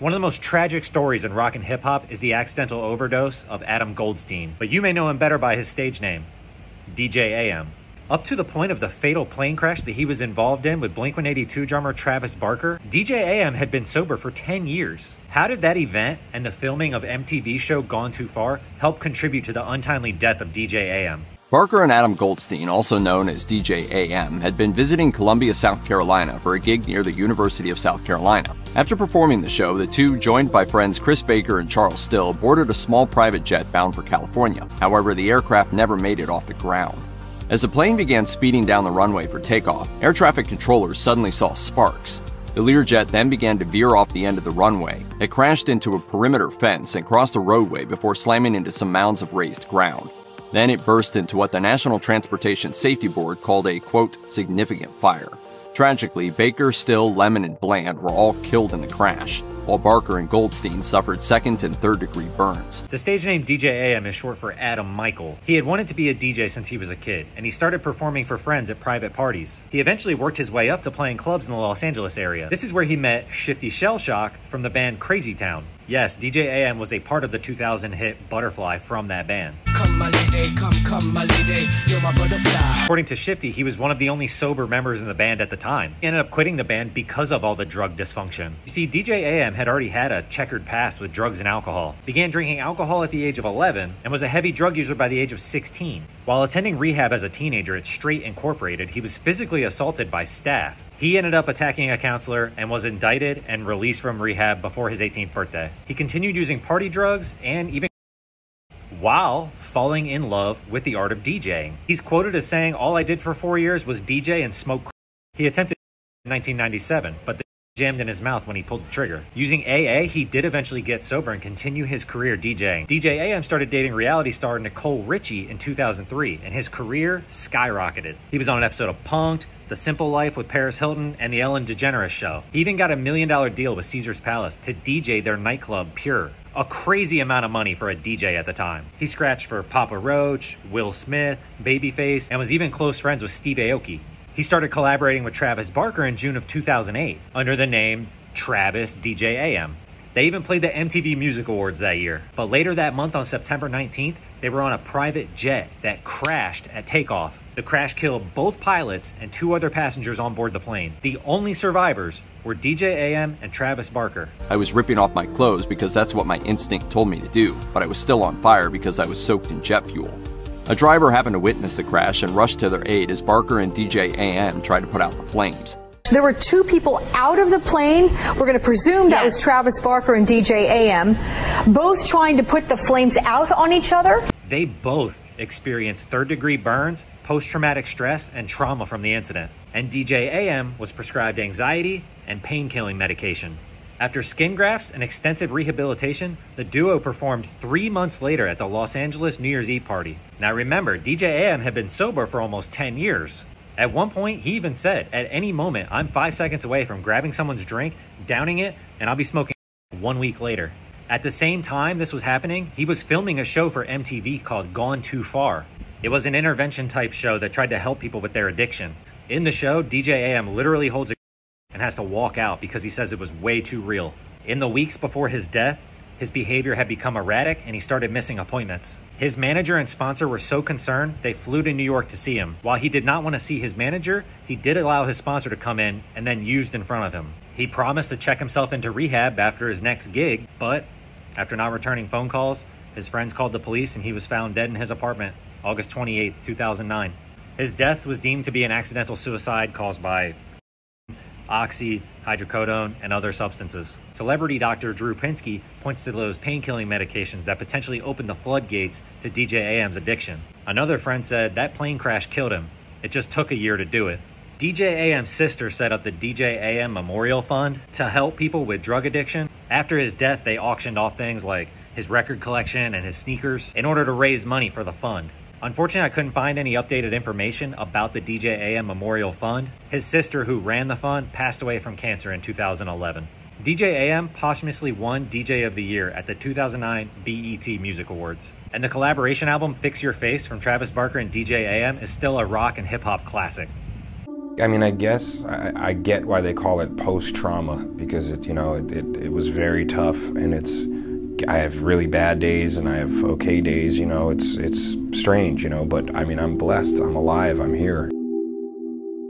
One of the most tragic stories in rock and hip hop is the accidental overdose of Adam Goldstein, but you may know him better by his stage name, DJ AM. Up to the point of the fatal plane crash that he was involved in with Blink 182 drummer Travis Barker, DJ AM had been sober for 10 years. How did that event and the filming of MTV show Gone Too Far help contribute to the untimely death of DJ AM? Barker and Adam Goldstein, also known as DJ AM, had been visiting Columbia, South Carolina for a gig near the University of South Carolina. After performing the show, the two, joined by friends Chris Baker and Charles Still, boarded a small private jet bound for California. However, the aircraft never made it off the ground. As the plane began speeding down the runway for takeoff, air traffic controllers suddenly saw sparks. The Learjet then began to veer off the end of the runway. It crashed into a perimeter fence and crossed a roadway before slamming into some mounds of raised ground. Then it burst into what the National Transportation Safety Board called a, quote, significant fire. Tragically, Baker, Still, Lemon, and Bland were all killed in the crash while Barker and Goldstein suffered second and third degree burns. The stage name DJ AM is short for Adam Michael. He had wanted to be a DJ since he was a kid, and he started performing for friends at private parties. He eventually worked his way up to playing clubs in the Los Angeles area. This is where he met Shifty Shellshock from the band Crazy Town. Yes, DJ AM was a part of the 2000 hit Butterfly from that band. Come, lady, come, come, lady, According to Shifty, he was one of the only sober members in the band at the time. He ended up quitting the band because of all the drug dysfunction. You see, DJ AM had already had a checkered past with drugs and alcohol. Began drinking alcohol at the age of 11 and was a heavy drug user by the age of 16. While attending rehab as a teenager at Straight Incorporated, he was physically assaulted by staff. He ended up attacking a counselor and was indicted and released from rehab before his 18th birthday. He continued using party drugs and even while falling in love with the art of DJing. He's quoted as saying, All I did for four years was DJ and smoke. He attempted in 1997, but the jammed in his mouth when he pulled the trigger. Using AA, he did eventually get sober and continue his career DJing. DJ AM started dating reality star Nicole Richie in 2003, and his career skyrocketed. He was on an episode of Punk'd, The Simple Life with Paris Hilton, and The Ellen DeGeneres Show. He even got a million dollar deal with Caesar's Palace to DJ their nightclub, Pure a crazy amount of money for a DJ at the time. He scratched for Papa Roach, Will Smith, Babyface, and was even close friends with Steve Aoki. He started collaborating with Travis Barker in June of 2008 under the name Travis DJ AM. They even played the MTV Music Awards that year. But later that month, on September 19th, they were on a private jet that crashed at takeoff. The crash killed both pilots and two other passengers on board the plane. The only survivors were DJ AM and Travis Barker. I was ripping off my clothes because that's what my instinct told me to do, but I was still on fire because I was soaked in jet fuel. A driver happened to witness the crash and rushed to their aid as Barker and DJ AM tried to put out the flames. There were two people out of the plane. We're going to presume that was Travis Barker and DJ AM, both trying to put the flames out on each other. They both experienced third degree burns, post traumatic stress, and trauma from the incident. And DJ AM was prescribed anxiety and pain killing medication. After skin grafts and extensive rehabilitation, the duo performed three months later at the Los Angeles New Year's Eve party. Now remember, DJ AM had been sober for almost 10 years. At one point, he even said, At any moment, I'm five seconds away from grabbing someone's drink, downing it, and I'll be smoking one week later. At the same time this was happening, he was filming a show for MTV called Gone Too Far. It was an intervention type show that tried to help people with their addiction. In the show, DJ AM literally holds a and has to walk out because he says it was way too real. In the weeks before his death, his behavior had become erratic and he started missing appointments. His manager and sponsor were so concerned, they flew to New York to see him. While he did not want to see his manager, he did allow his sponsor to come in and then used in front of him. He promised to check himself into rehab after his next gig, but after not returning phone calls, his friends called the police and he was found dead in his apartment August 28, 2009. His death was deemed to be an accidental suicide caused by oxy, hydrocodone, and other substances. Celebrity doctor Drew Pinsky points to those pain killing medications that potentially opened the floodgates to DJ AM's addiction. Another friend said that plane crash killed him. It just took a year to do it. DJ AM's sister set up the DJ Memorial Fund to help people with drug addiction. After his death, they auctioned off things like his record collection and his sneakers in order to raise money for the fund. Unfortunately, I couldn't find any updated information about the DJ AM Memorial Fund. His sister, who ran the fund, passed away from cancer in 2011. DJ AM posthumously won DJ of the Year at the 2009 BET Music Awards. And the collaboration album Fix Your Face from Travis Barker and DJ AM is still a rock and hip hop classic. I mean, I guess I, I get why they call it post trauma because it, you know, it, it, it was very tough and it's, I have really bad days and I have okay days, you know, it's, it's strange, you know, but I mean, I'm blessed, I'm alive, I'm here.